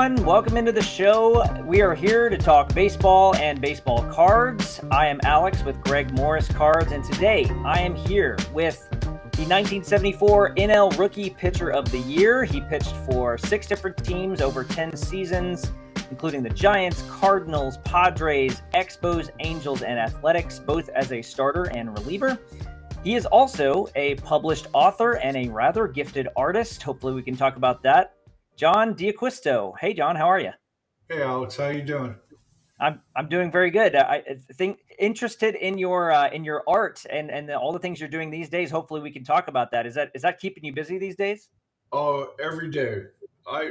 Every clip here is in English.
everyone. Welcome into the show. We are here to talk baseball and baseball cards. I am Alex with Greg Morris Cards, and today I am here with the 1974 NL Rookie Pitcher of the Year. He pitched for six different teams over 10 seasons, including the Giants, Cardinals, Padres, Expos, Angels, and Athletics, both as a starter and reliever. He is also a published author and a rather gifted artist. Hopefully, we can talk about that. John D'Acquisto. Hey, John, how are you? Hey, Alex, how you doing? I'm I'm doing very good. I think interested in your uh, in your art and and the, all the things you're doing these days. Hopefully, we can talk about that. Is that is that keeping you busy these days? Oh, every day. I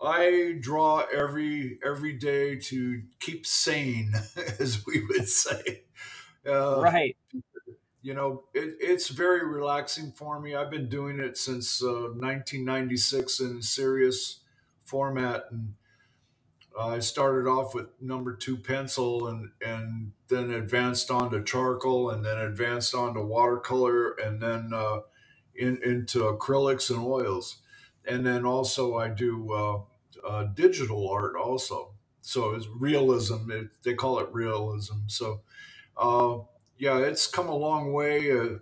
I draw every every day to keep sane, as we would say. Uh, right you know, it, it's very relaxing for me. I've been doing it since uh, 1996 in serious format, and I started off with number two pencil, and and then advanced on to charcoal, and then advanced on to watercolor, and then uh, in, into acrylics and oils, and then also I do uh, uh digital art also. So it's realism. It, they call it realism. So uh, yeah, it's come a long way. Uh,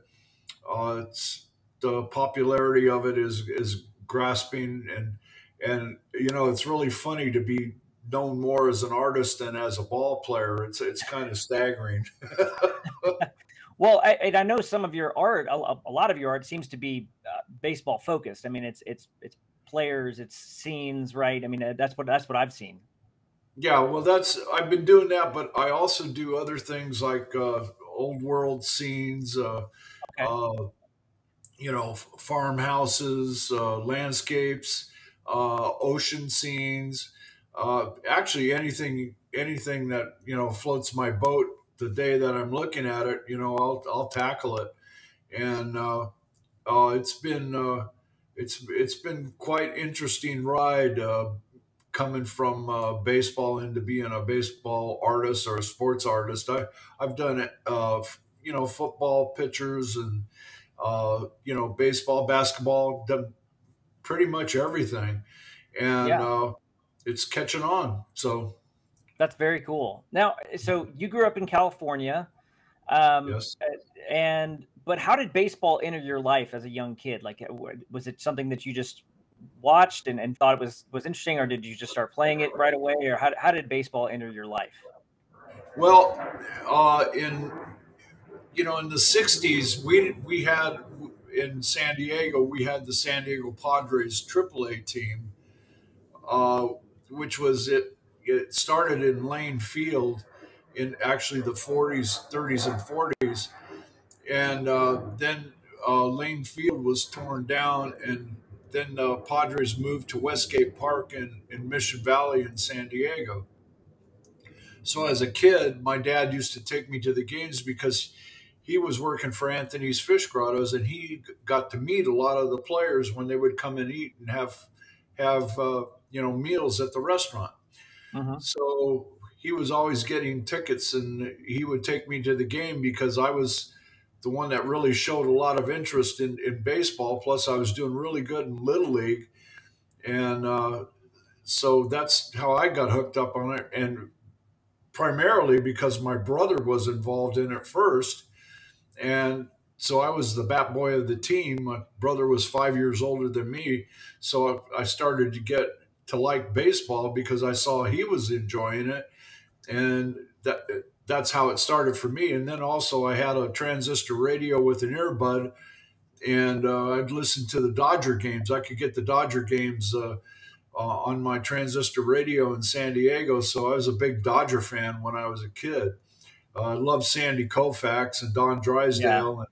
uh, it's the popularity of it is is grasping, and and you know it's really funny to be known more as an artist than as a ball player. It's it's kind of staggering. well, I, I know some of your art, a, a, lot of your art seems to be uh, baseball focused. I mean, it's it's it's players, it's scenes, right? I mean, uh, that's what that's what I've seen. Yeah, well, that's I've been doing that, but I also do other things like uh, old world scenes, uh, okay. uh, you know, farmhouses, uh, landscapes, uh, ocean scenes. Uh, actually, anything anything that you know floats my boat the day that I'm looking at it, you know, I'll I'll tackle it, and uh, it's been it's it's been quite interesting ride coming from uh, baseball into being a baseball artist or a sports artist. I I've done uh, you know football pitchers and uh, you know baseball, basketball, done pretty much everything, and yeah. Uh, it's catching on. So that's very cool. Now, so you grew up in California. Um, yes. And but how did baseball enter your life as a young kid? Like, was it something that you just watched and, and thought it was was interesting, or did you just start playing it right away, or how how did baseball enter your life? Well, uh, in you know in the '60s, we we had in San Diego we had the San Diego Padres AAA team, uh, which was it. It started in Lane Field in actually the 40s, 30s, and 40s, and uh, then uh, Lane Field was torn down and then the Padres moved to Westgate Park in, in Mission Valley in San Diego. So as a kid, my dad used to take me to the games because he was working for Anthony's Fish Grottos, and he got to meet a lot of the players when they would come and eat and have have uh, you know meals at the restaurant. Uh-huh. So he was always getting tickets, and he would take me to the game because I was the one that really showed a lot of interest in, in baseball. Plus, I was doing really good in Little League. And uh, so that's how I got hooked up on it. And primarily because my brother was involved in it first. And so I was the bat boy of the team. My brother was five years older than me. So I started to get to like baseball because I saw he was enjoying it. And that that's how it started for me. And then also I had a transistor radio with an earbud, and uh, I'd listen to the Dodger games. I could get the Dodger games uh, uh, on my transistor radio in San Diego, so I was a big Dodger fan when I was a kid. Uh, I loved Sandy Koufax and Don Drysdale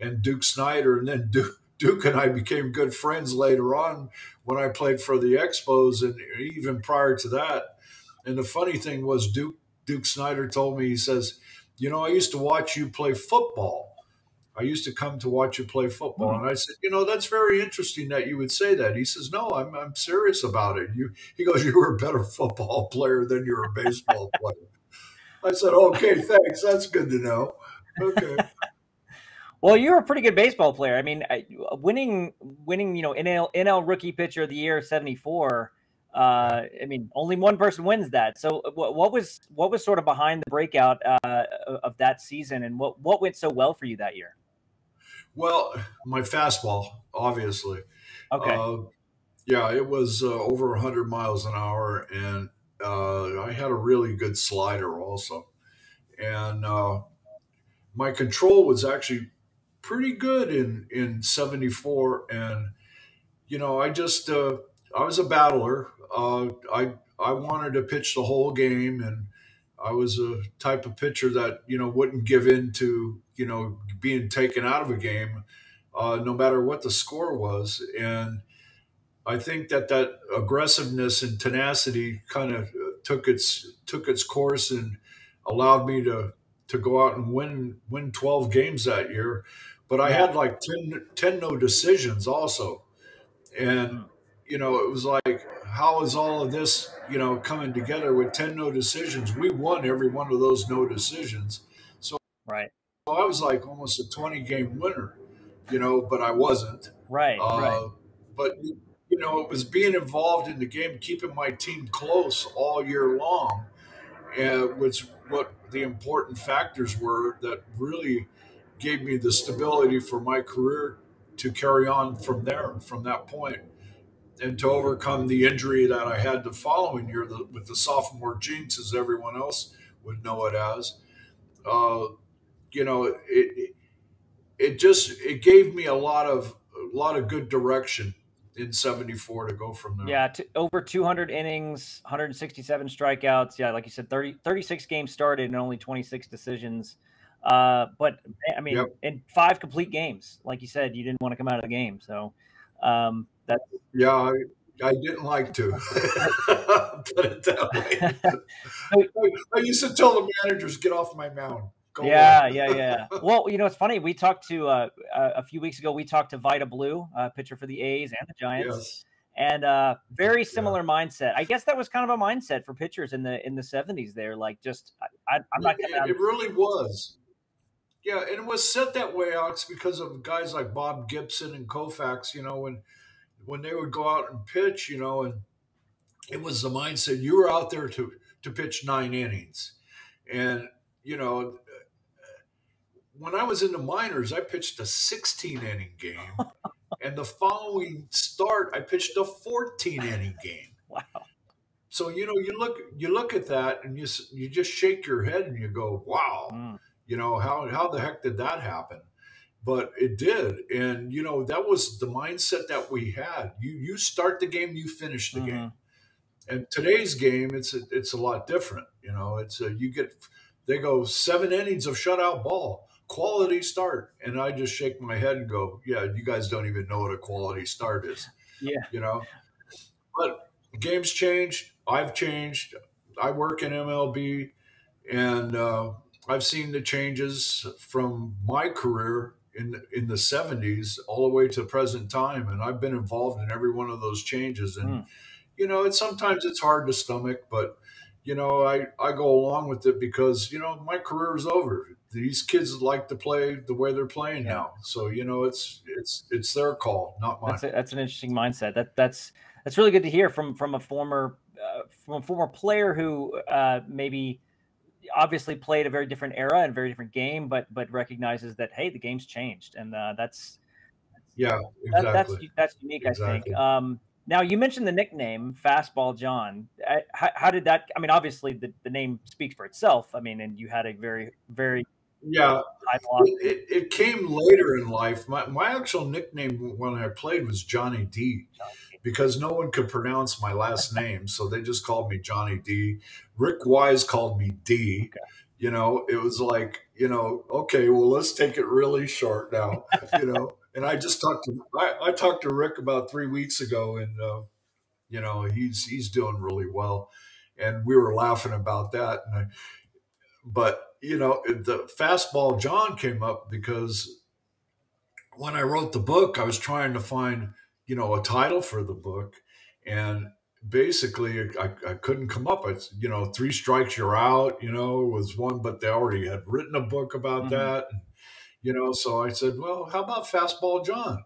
yeah. and, and, Duke Snider, and then Duke. Duke and I became good friends later on when I played for the Expos, and even prior to that. And the funny thing was, Duke Duke Snider told me, he says, You know, I used to watch you play football. I used to come to watch you play football. Mm-hmm. And I said, You know, that's very interesting that you would say that. He says, No, I'm, I'm serious about it. You, he goes, You were a better football player than you're a baseball player. I said, Okay, thanks. That's good to know. Okay. Well, you're a pretty good baseball player. I mean, winning, winning, you know, NL NL Rookie Pitcher of the Year '74 Uh, I mean, only one person wins that. So, uh, what, what was what was sort of behind the breakout uh, of that season, and what what went so well for you that year? Well, my fastball, obviously. Okay. Uh, yeah, it was uh, over 100 miles an hour, and uh, I had a really good slider also, and uh, my control was actually pretty good in in 74 and you know i just uh, i was a battler uh, i i wanted to pitch the whole game and i was a type of pitcher that you know wouldn't give in to you know being taken out of a game uh, no matter what the score was and i think that that aggressiveness and tenacity kind of took its took its course and allowed me to to go out and win win 12 games that year but I had like 10, 10 no decisions also. And, hmm. you know, it was like, how is all of this, you know, coming together with 10 no decisions? We won every one of those no decisions. So, right. So I was like almost a 20 game winner, you know, but I wasn't. Right. Uh, right. But, you know, it was being involved in the game, keeping my team close all year long, uh, which what the important factors were that really gave me the stability for my career to carry on from there, from that point, and to overcome the injury that I had the following year the, with the sophomore jinx, as everyone else would know it as. Uh, you know, it, it it just it gave me a lot of a lot of good direction in 74 to go from there. Yeah, to, over 200 innings, 167 strikeouts. Yeah, like you said, 30, 36 games started and only 26 decisions. Uh, but I mean, yep. in five complete games, like you said, you didn't want to come out of the game. So um, that's yeah, I, I didn't like to put it that way. I, I, used to tell the managers, "Get off my mound." Go yeah, yeah, yeah. Well, you know, it's funny. We talked to uh, a few weeks ago. We talked to Vida Blue, uh, pitcher for the A's and the Giants. Yes and uh very similar yeah. mindset i guess that was kind of a mindset for pitchers in the in the 70s there like just I, am not it, it really was yeah, and it was set that way, Alex, because of guys like Bob Gibson and Koufax. You know, when when they would go out and pitch, you know, and it was the mindset you were out there to to pitch nine innings, and you know, when I was in the minors, I pitched a 16 inning game, and the following start, I pitched a 14 inning game. Wow. So you know, you look you look at that, and you you just shake your head and you go, "Wow." Mm you know, how, how the heck did that happen? But it did. And, you know, that was the mindset that we had. You, you start the game, you finish the mm-hmm. game. And today's game, it's a, it's a lot different. You know, it's a, you get, they go seven innings of shutout ball, quality start. And I just shake my head and go, yeah, you guys don't even know what a quality start is. Yeah. You know, but games changed. I've changed. I work in MLB and, uh, I've seen the changes from my career in in the 70s all the way to present time. And I've been involved in every one of those changes. And mm. you know it's sometimes it's hard to stomach but you know I I go along with it because you know my career is over. These kids like to play the way they're playing yeah. now. So you know it's it's it's their call not mine. That's, a, that's an interesting mindset. That that's that's really good to hear from from a former uh, from a former player who uh, maybe obviously played a very different era and very different game, but but recognizes that hey, the game's changed, and uh, that's yeah, exactly. that, that's that's unique. Exactly. I think. Um, now you mentioned the nickname Fastball John. How, how, did that? I mean, obviously the, the name speaks for itself. I mean, and you had a very very yeah. It, it, came later in life. My my actual nickname when I played was Johnny D. Johnny because no one could pronounce my last name. So they just called me Johnny D. Rick Wise called me D. Okay. You know, it was like, you know, okay, well, let's take it really short now, you know. And I just talked to I, I, talked to Rick about three weeks ago, and uh, you know he's he's doing really well, and we were laughing about that. And I, but you know, the fastball John came up because when I wrote the book, I was trying to find you know, a title for the book. And basically, I, I couldn't come up. It's, you know, three strikes, you're out, you know, was one, but they already had written a book about mm-hmm. that. And, you know, so I said, well, how about Fastball John?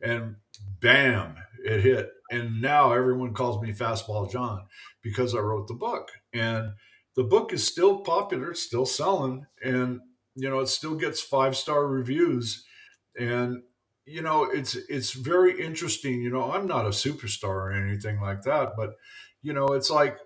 And bam, it hit. and now everyone calls me Fastball John because I wrote the book. And the book is still popular, it's still selling, and you know, it still gets five star reviews. And you know, it's it's very interesting. You know, I'm not a superstar or anything like that, but you know, it's like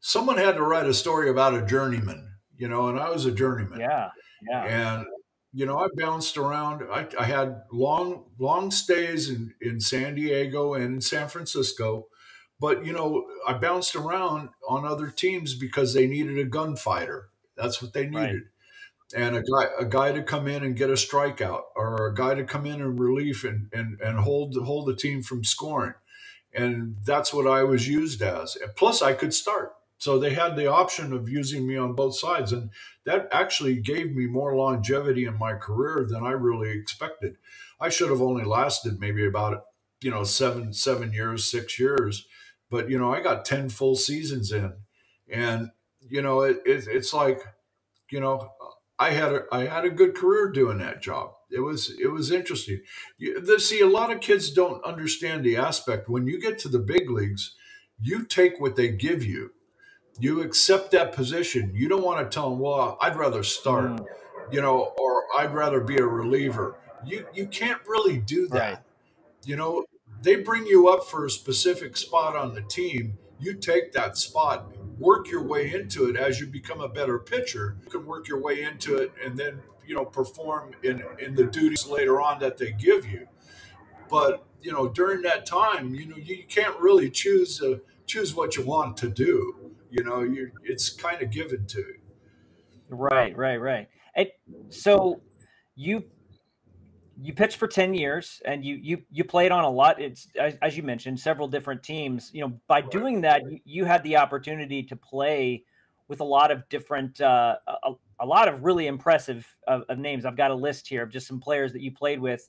someone had to write a story about a journeyman, you know, and I was a journeyman. Yeah. Yeah. And you know, I bounced around. I, I, had long, long stays in, in San Diego and in San Francisco, but you know, I bounced around on other teams because they needed a gunfighter. That's what they needed. Right. And a guy, a guy to come in and get a strikeout, or a guy to come in and relief and and and hold hold the team from scoring, and that's what I was used as. Plus, I could start. So they had the option of using me on both sides. And that actually gave me more longevity in my career than I really expected. I should have only lasted maybe about, you know, seven, seven years, six years. But, you know, I got 10 full seasons in. And, you know, it, it, it's like, you know, I had a, I had a good career doing that job. It was it was interesting. You, the, see, a lot of kids don't understand the aspect when you get to the big leagues, you take what they give you you accept that position. You don't want to tell them, well, I'd rather start, mm. you know, or I'd rather be a reliever. You you can't really do that. Right. You know, they bring you up for a specific spot on the team. You take that spot, work your way into it as you become a better pitcher. You can work your way into it and then, you know, perform in in the duties later on that they give you. But, you know, during that time, you know, you can't really choose a, choose what you want to do you know, you it's kind of given to you. Right, right, right. And so you you pitched for 10 years and you you you played on a lot. It's as, as you mentioned several different teams. You know by doing that you, you, had the opportunity to play with a lot of different uh, a, a, lot of really impressive of, of, names. I've got a list here of just some players that you played with.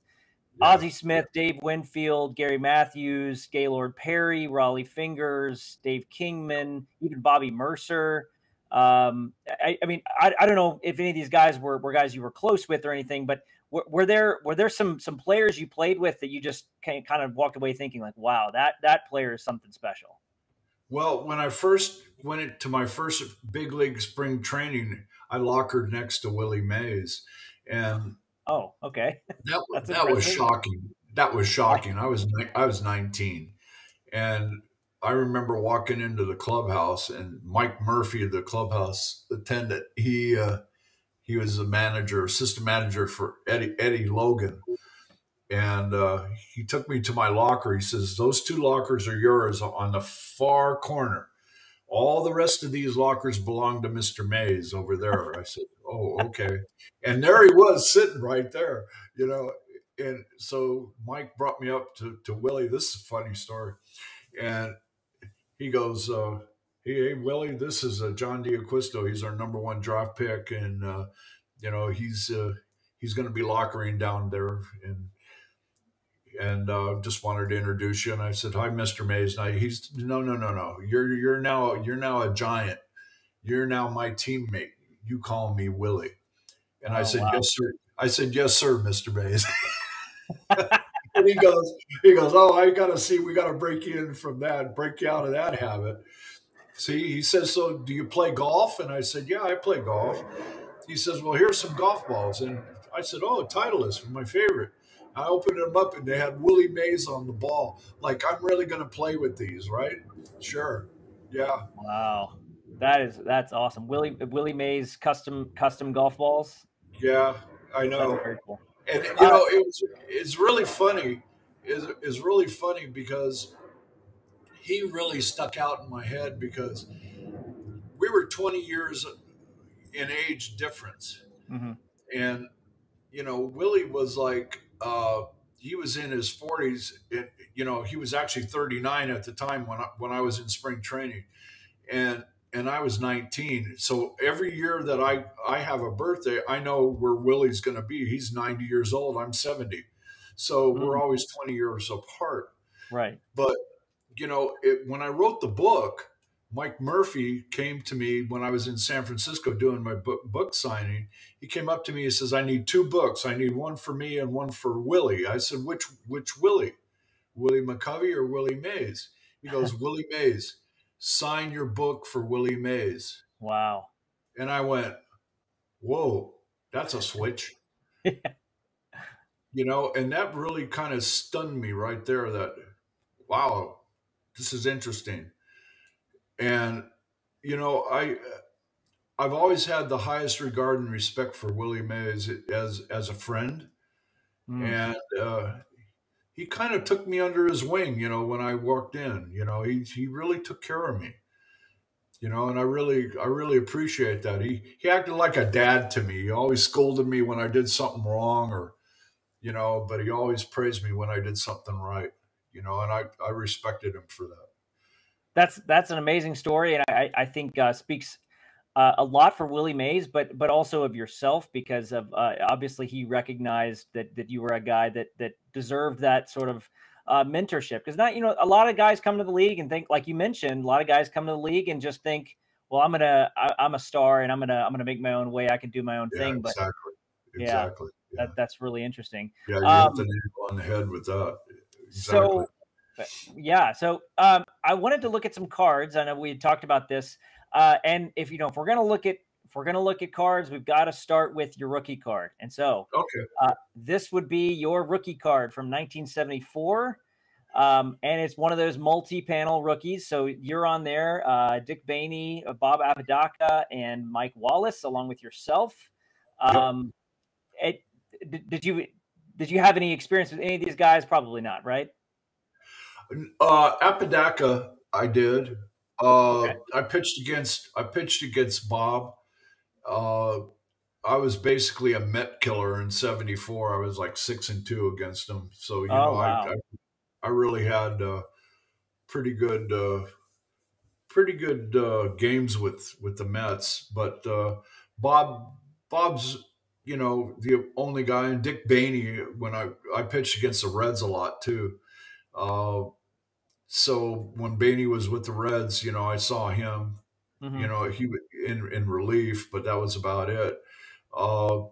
Yeah. Ozzie Smith, Dave Winfield, Gary Matthews, Gaylord Perry, Rollie Fingers, Dave Kingman, even Bobby Murcer. Um, I, I, mean, I, I, don't know if any of these guys were, were guys you were close with or anything, but were, were there were there some some players you played with that you just kind of walked away thinking like, wow, that that player is something special? Well, when I first went to my first big league spring training, I lockered next to Willie Mays, and Oh, okay. That, that was shocking. That was shocking. I was I was 19, and I remember walking into the clubhouse, and Mike Murphy, the clubhouse attendant, he uh, he was the manager, assistant manager for Eddie Eddie Logan, and uh, he took me to my locker. He says, "Those two lockers are yours on the far corner." All the rest of these lockers belong to Mr. Mays over there. I said, Oh, okay. And there he was sitting right there, you know. And so Mike brought me up to, to Willie. This is a funny story. And he goes, uh, hey, hey, Willie, this is uh, John D'Acquisto. He's our number one draft pick. And, uh, you know, he's uh, he's going to be lockering down there. And and uh, just wanted to introduce you. And I said, "Hi, Mr. Mays." Now he's no, no, no, no. You're you're now you're now a giant. You're now my teammate. You call me Willie. And oh, I said, wow. "Yes, sir." I said, "Yes, sir, Mr. Mays." and he goes, he goes, "Oh, I got to see. We got to break you in from that, break you out of that habit." See, he says, "So, do you play golf?" And I said, "Yeah, I play golf." He says, "Well, here's some golf balls." And I said, "Oh, Titleist, my favorite." I opened them up and they had Willie Mays on the ball. Like, I'm really going to play with these, right? Sure. Yeah. Wow. That is that's awesome. Willie Willie Mays custom custom golf balls. Yeah, I know. cool. And you uh, know, it was it's really funny. Is is really funny because he really stuck out in my head because we were 20 years in age difference. Mm-hmm. And you know, Willie was like uh, he was in his 40s. It, you know, he was actually 39 at the time when I, when I was in spring training, and and I was 19. So every year that I I have a birthday, I know where Willie's going to be. He's 90 years old. I'm 70. So mm-hmm. we're always 20 years apart. Right. But you know, it, when I wrote the book, Mike Murphy came to me when I was in San Francisco doing my book, book signing. He came up to me. He says, "I need two books. I need one for me and one for Willie." I said, "Which which Willie?" Willie McCovey or Willie Mays? He goes, Willie Mays, sign your book for Willie Mays. Wow. And I went, whoa, that's a switch. You know, and that really kind of stunned me right there that, wow, this is interesting. And, you know, I, I've always had the highest regard and respect for Willie Mays as, as a friend. Mm. And, uh, he kind of took me under his wing, you know, when I walked in. You know, he he really took care of me. You know, and I really I really appreciate that. He he acted like a dad to me. He always scolded me when I did something wrong or you know, but he always praised me when I did something right. You know, and I I respected him for that. That's that's an amazing story, and I I think uh, speaks uh, a lot for Willie Mays, but but also of yourself because of uh, obviously he recognized that that you were a guy that that deserved that sort of uh, mentorship. Because not you know a lot of guys come to the league and think like you mentioned, a lot of guys come to the league and just think, well, I'm gonna I, am a star and I'm gonna I'm gonna make my own way. I can do my own yeah, thing. But exactly, exactly. Yeah, That, that's really interesting. Yeah, you um, hit the nail on the head with that. Exactly. So yeah, so um, I wanted to look at some cards. I know we talked about this. Uh, and if you know, if we're gonna look at if we're gonna look at cards, we've got to start with your rookie card. And so, okay, uh, this would be your rookie card from 1974. Um, and it's one of those multi-panel rookies. So you're on there, uh, Dick Baney, uh, Bob Apodaca, and Mike Wallace, along with yourself. Um, yep. it, did, did you did you have any experience with any of these guys? Probably not, right? Uh, Apodaca, I did. Uh, okay. I pitched against I pitched against Bob. Uh, I was basically a Met killer in '74. I was like six and two against him. So you oh, know, wow. I, I, I really had uh, pretty good uh, pretty good uh, games with with the Mets. But uh, Bob Bob's you know the only guy, and Dick Baney when I I pitched against the Reds a lot too. Uh, so when Baney was with the Reds, you know, I saw him. Mm-hmm. You know, he in in relief, but that was about it. Uh,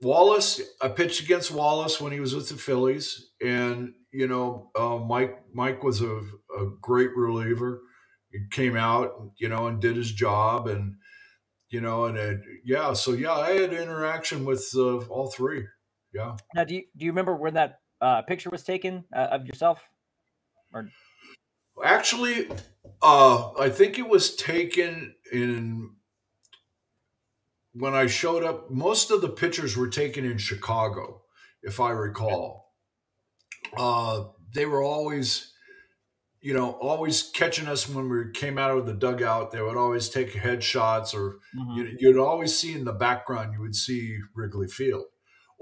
Wallace, I pitched against Wallace when he was with the Phillies, and you know, uh, Mike Mike was a, a great reliever. He came out, you know, and did his job, and you know, and it, yeah, so yeah, I had interaction with uh, all three. Yeah. Now, do you do you remember when that uh, picture was taken uh, of yourself? Or actually, uh, I think it was taken in when I showed up. Most of the pictures were taken in Chicago, if I recall. Uh, they were always you know, always catching us when we came out of the dugout. They would always take headshots, or mm-hmm. you, you'd always see in the background, you would see Wrigley Field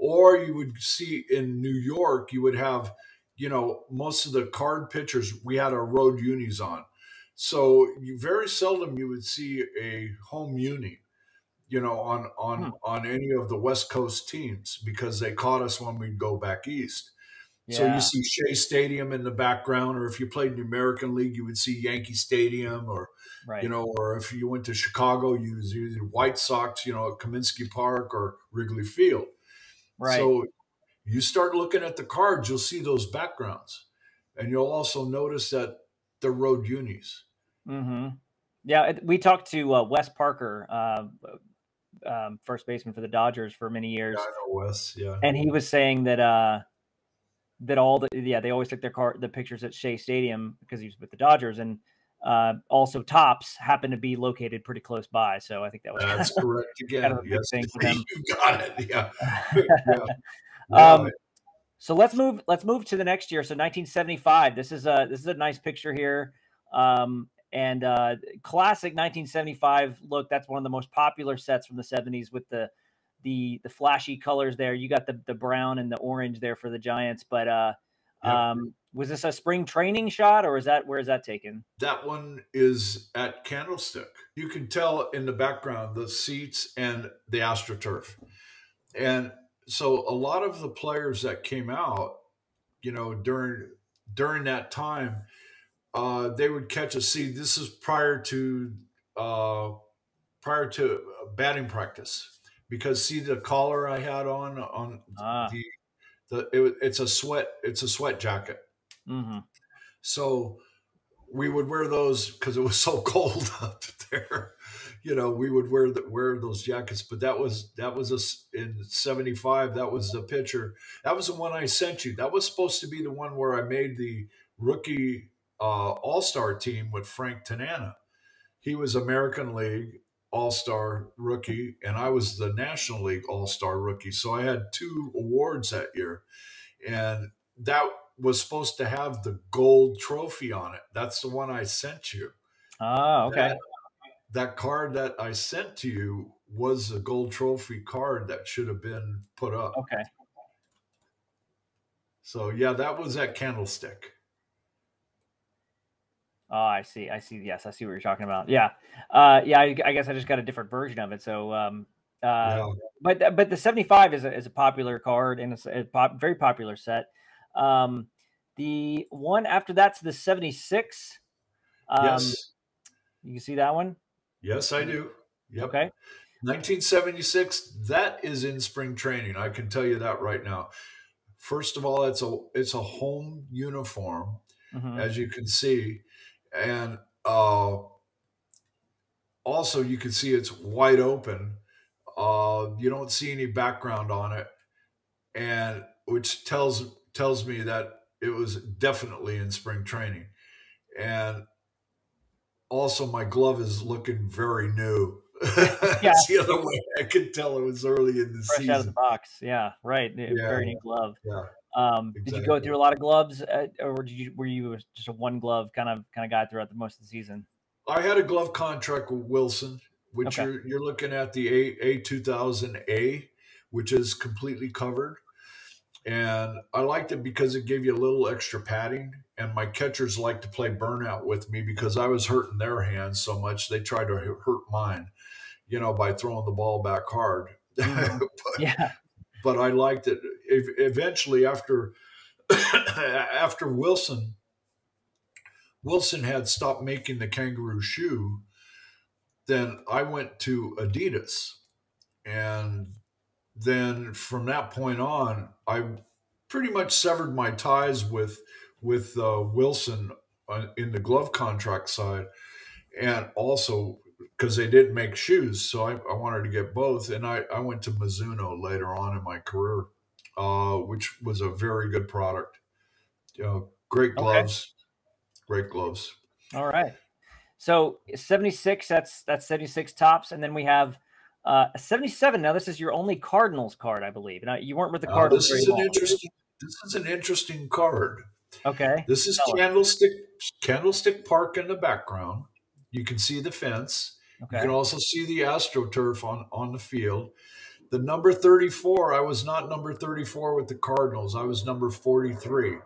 or you would see in New York, you would have, you know, most of the card pitchers, we had our road unis on. So you very seldom you would see a home uni, you know, on on hmm. on any of the West Coast teams because they caught us when we'd go back east. Yeah. So you see Shea Stadium in the background, or if you played in the American League, you would see Yankee Stadium, or right. you know, or if you went to Chicago, you see White Sox, you know, at Comiskey Park or Wrigley Field. Right. So you start looking at the cards, you'll see those backgrounds, and you'll also notice that they're road unis. Mm-hmm. Yeah, we talked to uh, Wes Parker, uh, um, first baseman for the Dodgers for many years. Yeah, I know Wes. Yeah, and he was saying that uh, that all the yeah they always took their car the pictures at Shea Stadium because he was with the Dodgers, and uh, also Topps happened to be located pretty close by. So I think that was that's kind of, correct again. Kind of yes, thing for them. you got it. Yeah. yeah. Um, so let's move. Let's move to the next year. So 1975. This is a this is a nice picture here. Um, and uh, classic 1975 look. That's one of the most popular sets from the 70s with the the the flashy colors there. You got the the brown and the orange there for the Giants, but uh, um, was this a spring training shot or is that where is that taken? That one is at Candlestick. You can tell in the background the seats and the AstroTurf. And so a lot of the players that came out, you know, during during that time, uh, they would catch a seat. This is prior to uh, prior to batting practice because see the collar I had on on ah. the the it, it's a sweat it's a sweat jacket. Mm-hmm. So we would wear those because it was so cold up there. You know, we would wear the, wear those jackets. But that was that was a, in '75. That was the picture. That was the one I sent you. That was supposed to be the one where I made the rookie uh, All Star team with Frank Tanana. He was American League All Star rookie, and I was the National League All Star rookie. So I had two awards that year, and that was supposed to have the gold trophy on it. That's the one I sent you. Oh, okay. That, that card that I sent to you was a gold trophy card that should have been put up. Okay. So yeah, that was that candlestick. Oh, I see. I see. Yes, I see what you're talking about. Yeah, uh, yeah. I, I, guess I just got a different version of it. So, um, uh, but but the 75 is a, is a popular card and it's a pop, very popular set. Um, the one after that's the 76. Um, yes. You can see that one? Yes, I do. Yep. Okay. 1976, that is in spring training. I can tell you that right now. First of all, it's a it's a home uniform, mm-hmm. as you can see. And uh, also you can see it's wide open. Uh, you don't see any background on it. And which tells tells me that it was definitely in spring training. And also my glove is looking very new. yeah. the other way I could tell it was early in the Fresh season. out of the box. Yeah, right. Yeah. Very neat glove. Yeah. Um, exactly. Did you go through a lot of gloves, uh, or did you were you just a one glove kind of kind of guy throughout the most of the season? I had a glove contract with Wilson, which okay. you're you're looking at the A A two thousand A, which is completely covered and I liked it because it gave you a little extra padding. And my catchers like to play burnout with me because I was hurting their hands so much they tried to hurt mine, you know, by throwing the ball back hard. Mm-hmm. but, yeah. But I liked it. Eventually, after after Wilson, Wilson had stopped making the kangaroo shoe. Then I went to Adidas, and then from that point on, I pretty much severed my ties with with uh, Wilson uh, in the glove contract side, and also because they didn't make shoes, so I, I, wanted to get both. And I, I went to Mizuno later on in my career, uh, which was a very good product. You know, great gloves, okay. great gloves. All right. So 76, that's that's 76 Topps, And then we have uh, 77. Now, this is your only Cardinals card, I believe. Now, you weren't with the uh, Cardinals. Uh, this is an interesting. This is an interesting card. Okay. This is Tell Candlestick Candlestick Park in the background. You can see the fence. Okay. You can also see the AstroTurf on on the field. The number 34, I was not number 34 with the Cardinals. I was number 43.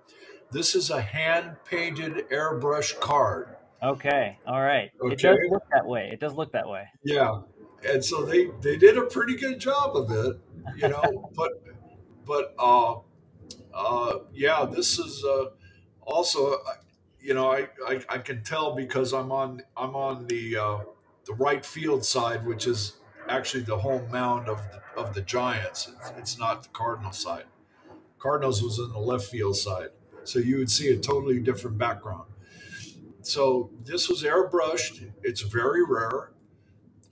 This is a hand painted airbrush card. Okay. All right. Okay. It does look that way. It does look that way. Yeah and so they they did a pretty good job of it, you know. but but uh, uh, yeah, this is uh, also, uh, you know, I, I, I can tell because I'm on I'm on the uh, the right field side, which is actually the home mound of the, of the Giants. It's, it's not the Cardinal side. Cardinals was on the left field side, so you would see a totally different background. So this was airbrushed. It's very rare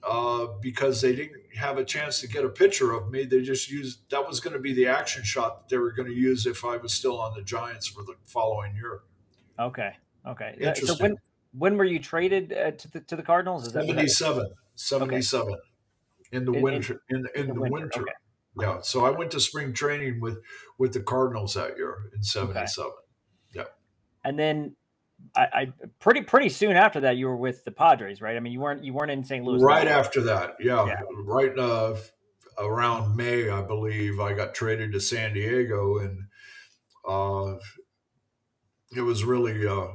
uh, because they didn't have a chance to get a picture of me. They just used that was going to be the action shot that they were going to use if I was still on the Giants for the following year. Okay. Okay. Interesting. So when when were you traded uh, to the to the Cardinals? Is that 77. 77 okay. In the in, winter in, in, in the, the, winter. winter. Okay. Yeah. So I went to spring training with with the Cardinals that year in 77. Okay. Yeah. And then I, I, pretty pretty soon after that you were with the Padres, right? I mean, you weren't you weren't in St. Louis. Right after that, yeah, yeah. right uh, around May, I believe, I got traded to San Diego, and uh, it was really uh,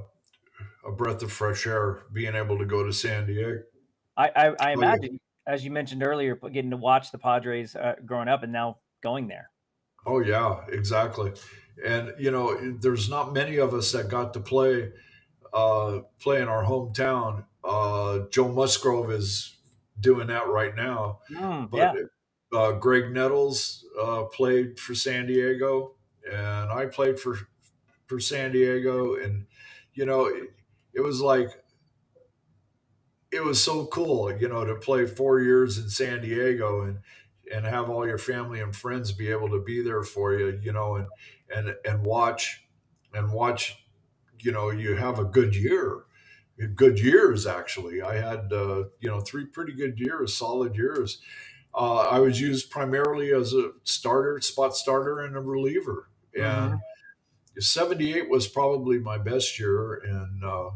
a breath of fresh air being able to go to San Diego. I I, I imagine, as you mentioned earlier, getting to watch the Padres uh, growing up, and now going there. Oh yeah, exactly. And you know, there's not many of us that got to play uh, play in our hometown. Uh, Joe Musgrove is doing that right now. Mm, but yeah. uh, Graig Nettles uh, played for San Diego. and I played for for San Diego, and you know, it, it was like it was so cool, you know, to play four years in San Diego and and have all your family and friends be able to be there for you, you know, and and and watch and watch, you know, you have a good year, good years actually. I had uh, you know three pretty good years, solid years. Uh, I was used primarily as a starter, spot starter, and a reliever, and. Mm-hmm. 78 was probably my best year and uh,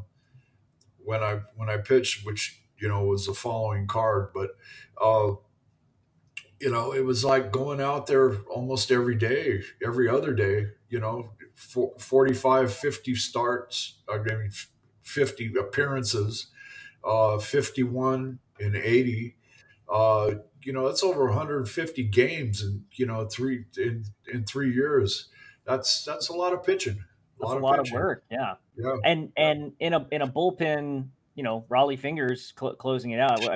when I when I pitched, which you know was the following card, but uh, you know it was like going out there almost every day, every other day. You know, 45, 50 starts. I mean, 50 appearances, uh, 51 and 80. Uh, you know, that's over 150 games in you know three in in three years. That's that's a lot of pitching. A lot, a lot of, work. Yeah. Yeah. And and in a in a bullpen, you know, Rollie Fingers cl- closing it out. Yeah.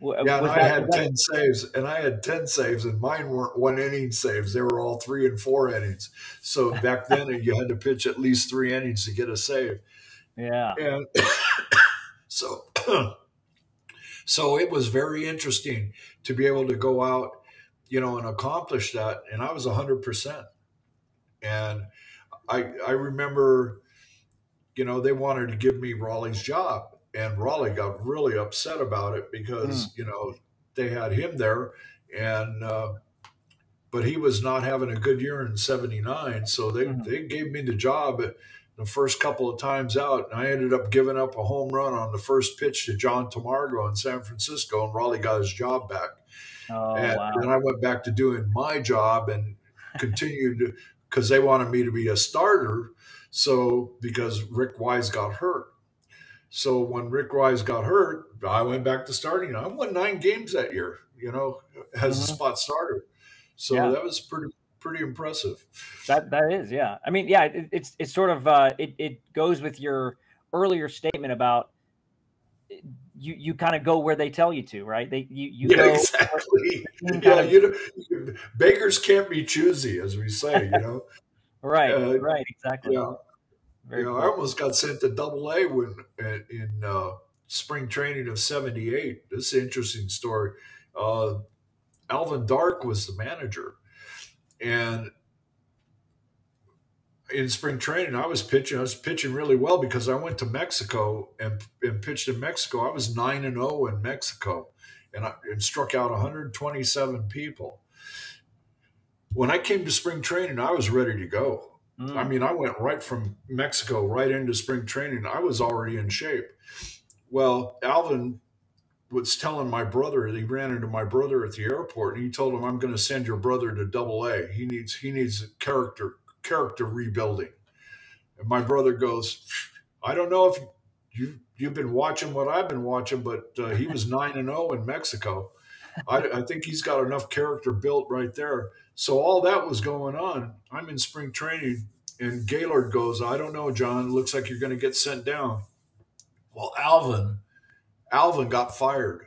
yeah, and I that, had ten that... saves, and I had ten saves, and mine weren't one inning saves; they were all three and four innings. So back then, you had to pitch at least three innings to get a save. Yeah, and so so it was very interesting to be able to go out, you know, and accomplish that. And I was hundred percent, and I I remember, you know, they wanted to give me Rollie's job, and Rollie got really upset about it because mm. you know they had him there, and uh, but he was not having a good year in '79, so they mm. they gave me the job. The first couple of times out, and I ended up giving up a home run on the first pitch to John Tamargo in San Francisco, and Rollie got his job back. Oh, and wow. then I went back to doing my job and continued because they wanted me to be a starter. So because Rick Wise got hurt. So when Rick Wise got hurt, I went back to starting. I won nine games that year, you know, as mm-hmm. a spot starter. So yeah. that was pretty pretty impressive. That that is, yeah. I mean, yeah, it, it's it's sort of uh, it it goes with your earlier statement about you you kind of go where they tell you to, right? They you you yeah, go exactly. Yeah, of, you know, beggars can't be choosy, as we say. You know, right, uh, right, exactly. Yeah, Very you know, cool. I almost got sent to Double A when in uh, spring training of '78. This is an interesting story. Uh, Alvin Dark was the manager, and in spring training, I was pitching. I was pitching really well because I went to Mexico and, and pitched in Mexico. I was nine and zero in Mexico, and I and struck out 127 people. When I came to spring training, I was ready to go. Mm. I mean, I went right from Mexico right into spring training. I was already in shape. Well, Alvin was telling my brother he ran into my brother at the airport and he told him i'm going to send your brother to double a he needs he needs character character rebuilding. And my brother goes, I don't know if you you've been watching what I've been watching, but uh, he was nine and zero oh in Mexico. I, I, think he's got enough character built right there. So all that was going on. I'm in spring training, and Gaylord goes, I don't know, John. Looks like you're going to get sent down. Well, Alvin, Alvin got fired.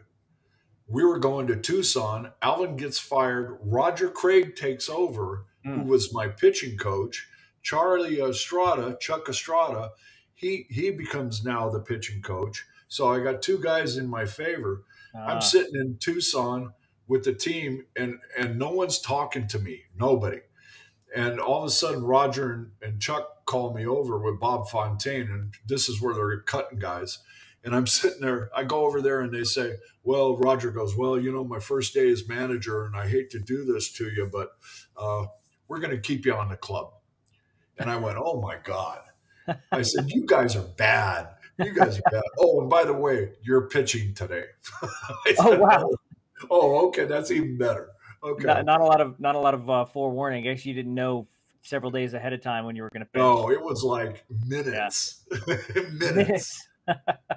We were going to Tucson. Alvin gets fired. Roger Craig takes over mm. who was my pitching coach. Charlie Estrada, Chuck Estrada, he he becomes now the pitching coach. So I got two guys in my favor. I'm ah. sitting in Tucson with the team, and and no one's talking to me, nobody. And all of a sudden, Roger and, and Chuck call me over with Bob Fontaine, and this is where they're cutting guys. And I'm sitting there. I go over there, and they say, "Well," Roger goes, "Well, you know, my first day as manager, and I hate to do this to you, but uh, we're going to keep you on the club. And I went, oh my God. I said, you guys are bad. You guys are bad. Oh, and by the way, you're pitching today. said, oh, wow. Oh, okay. That's even better. Okay. Not, not a lot of, not a lot of uh, forewarning. I guess you didn't know several days ahead of time when you were going to pitch. No, it was like minutes, yeah. minutes. minutes.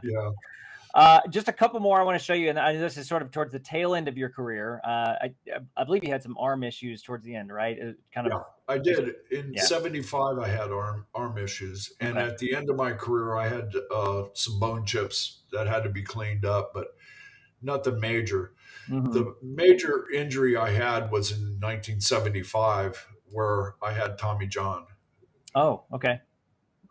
yeah. Uh, just a couple more I want to show you, and this is sort of towards the tail end of your career. Uh, I, I believe you had some arm issues towards the end, right? It kind of. Yeah, I did. In yeah. '75, I had arm arm issues, and okay. at the end of my career, I had uh, some bone chips that had to be cleaned up, but nothing major. Mm-hmm. The major injury I had was in 1975 where I had Tommy John. Oh, okay.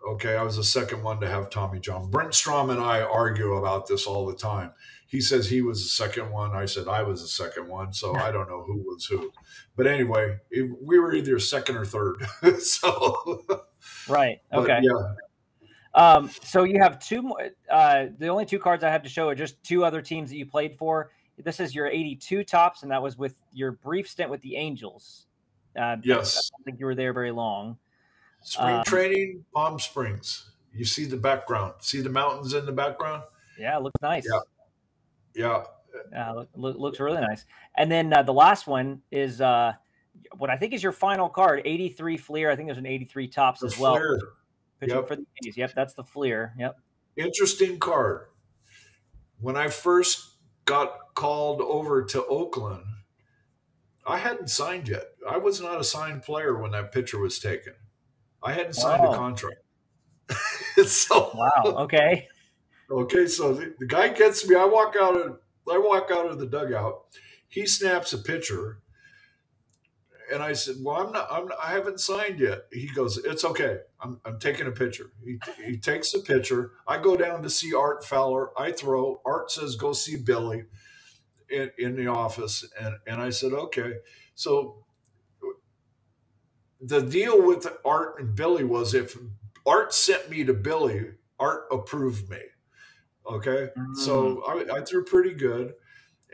Okay, I was the second one to have Tommy John. Brent Strom and I argue about this all the time. He says he was the second one. I said I was the second one. So I don't know who was who. But anyway, it, we were either second or third. so right. Okay. Yeah. Um, so you have two more. Uh, the only two cards I have to show are just two other teams that you played for. This is your 82 Topps, and that was with your brief stint with the Angels. Uh, yes. I don't think you were there very long. Spring um, training, Palm Springs. You see the background. See the mountains in the background. Yeah, it looks nice. Yeah, yeah. Uh, look, looks really nice. And then uh, the last one is uh, what I think is your final card, 83 Fleer. I think there's an 83 Topps the as well. Fleer. Yep. For the A's. Yep, that's the Fleer. Yep. Interesting card. When I first got called over to Oakland, I hadn't signed yet. I was not a signed player when that picture was taken. I hadn't signed wow. a contract. so wow. Okay. Okay, so the, the, guy gets me. I walk out of I walk out of the dugout. He snaps a picture, and I said, "Well, I'm not. I'm. I haven't signed yet." He goes, "It's okay. I'm. I'm taking a picture." He, he takes a picture. I go down to see Art Fowler. I throw. Art says, "Go see Billy." In, in the office, and and I said, "Okay." So the deal with Art and Billy was if Art sent me to Billy, Art approved me. Okay. Mm-hmm. So I, I, threw pretty good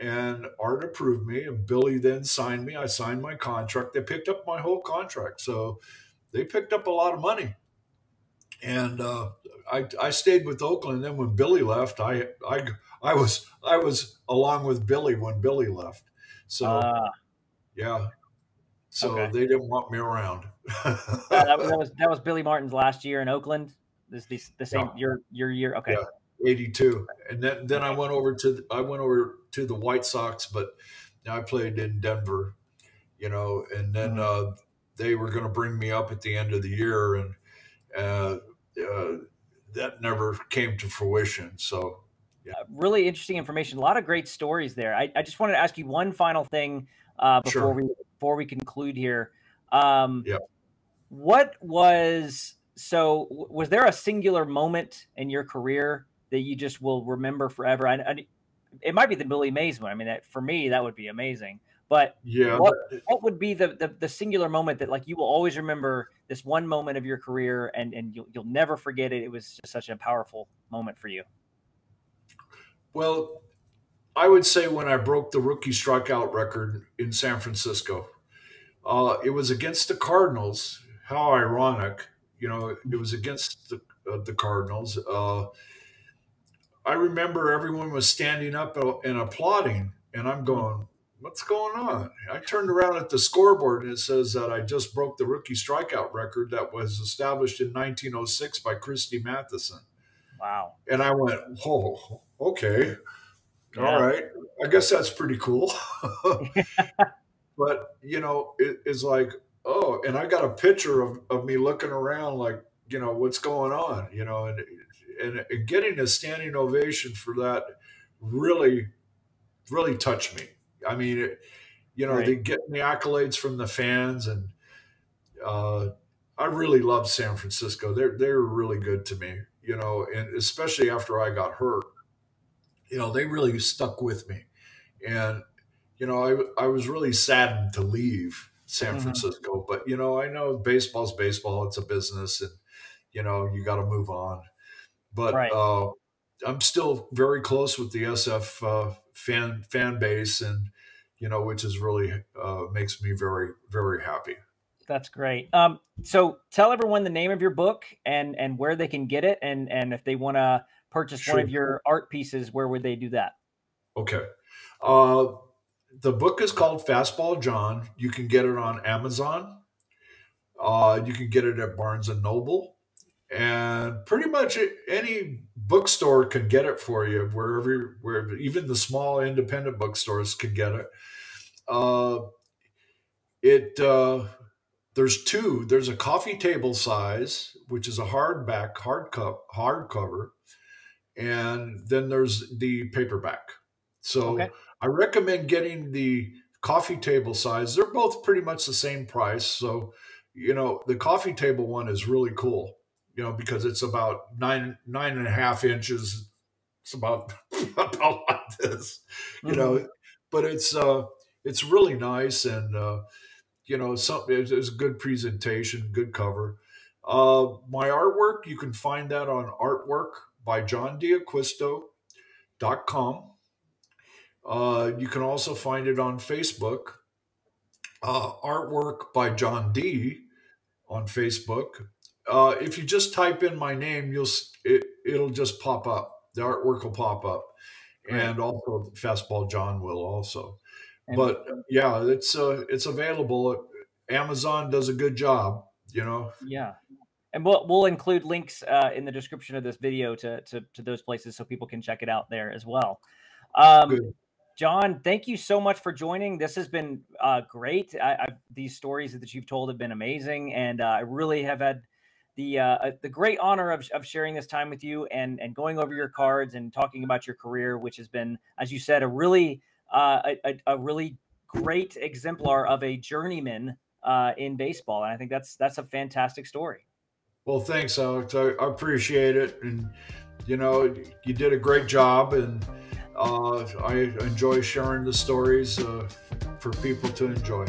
and Art approved me and Billy then signed me. I signed my contract. They picked up my whole contract. So they picked up a lot of money. And uh, I, I stayed with Oakland. Then when Billy left, I, I, I was, I was along with Billy when Billy left. So uh, yeah, so okay. they didn't want me around. that, was, that, was, that was Billy Martin's last year in Oakland. This the, the same yeah. your your year. Okay. Yeah, eighty two, and then then I went over to the, I went over to the White Sox, but I played in Denver, you know, and then mm-hmm. uh, they were going to bring me up at the end of the year, and uh, uh, that never came to fruition. So yeah. Uh, really interesting information. A lot of great stories there. I, I just wanted to ask you one final thing uh, before sure. we before we conclude here. Um, yeah. What was so? Was there a singular moment in your career that you just will remember forever? I, I, it might be the Billy Mays one. I mean, that, for me, that would be amazing. But yeah, what, what would be the, the, the singular moment that like you will always remember this one moment of your career and and you'll you'll never forget it? It was just such a powerful moment for you. Well, I would say when I broke the rookie strikeout record in San Francisco, uh, it was against the Cardinals. How ironic, you know, it was against the uh, the Cardinals. Uh, I remember everyone was standing up and applauding, and I'm going, "What's going on?" I turned around at the scoreboard and it says that I just broke the rookie strikeout record that was established in 1906 by Christy Mathewson. Wow! And I went, "Whoa, okay." Yeah. All right. I guess that's pretty cool. but, you know, it, it's like, oh, and I got a picture of, of me looking around like, you know, what's going on, you know, and, and, and getting a standing ovation for that really, really touched me. I mean, it, you know, right. they get the accolades from the fans and, uh, I really love San Francisco. They're they're really good to me, you know, and especially after I got hurt you know, they really stuck with me. And, you know, I, I was really saddened to leave San mm-hmm. Francisco, but, you know, I know baseball's baseball, it's a business and, you know, you got to move on. But right. uh, I'm still very close with the SF uh, fan fan base, and you know, which is really uh, makes me very very happy. That's great. Um, so tell everyone the name of your book and and where they can get it, and and if they want to purchase sure. one of your art pieces, where would they do that? Okay. Uh, the book is called Fastball John. You can get it on Amazon. Uh, you can get it at Barnes and Noble, and pretty much any bookstore can get it for you. Wherever, wherever, even the small independent bookstores can get it. Uh, it uh, there's two. There's a coffee table size, which is a hardback, hard cup, hardcover, and then there's the paperback. So okay. I recommend getting the coffee table size. They're both pretty much the same price. So, you know, the coffee table one is really cool, you know, because it's about nine, nine and a half inches. It's about, about like this, you mm-hmm. know, but it's, uh, it's really nice. And, uh, you know, something, it's, it's a good presentation, good cover. Uh, my artwork, you can find that on artwork by John D'Acquisto.com. Uh, you can also find it on Facebook. Uh, artwork by John D on Facebook. Uh, if you just type in my name, you'll it, it'll just pop up. The artwork will pop up, right. and also Fastball John will also. And but yeah, it's uh, it's available. Amazon does a good job. You know. Yeah, and we'll we'll include links uh, in the description of this video to, to to those places so people can check it out there as well. Um, Good. John, thank you so much for joining. This has been uh, great. I, these stories that you've told have been amazing, and uh, I really have had the uh, uh, the great honor of, of sharing this time with you and and going over your cards and talking about your career, which has been, as you said, a really uh, a, a, really great exemplar of a journeyman uh, in baseball, and I think that's that's a fantastic story. Well, thanks, Alex. I, I appreciate it, and you know, you did a great job, and uh, I enjoy sharing the stories uh, for people to enjoy.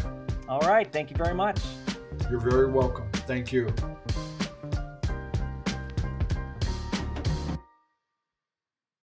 All right. Thank you very much. You're very welcome. Thank you.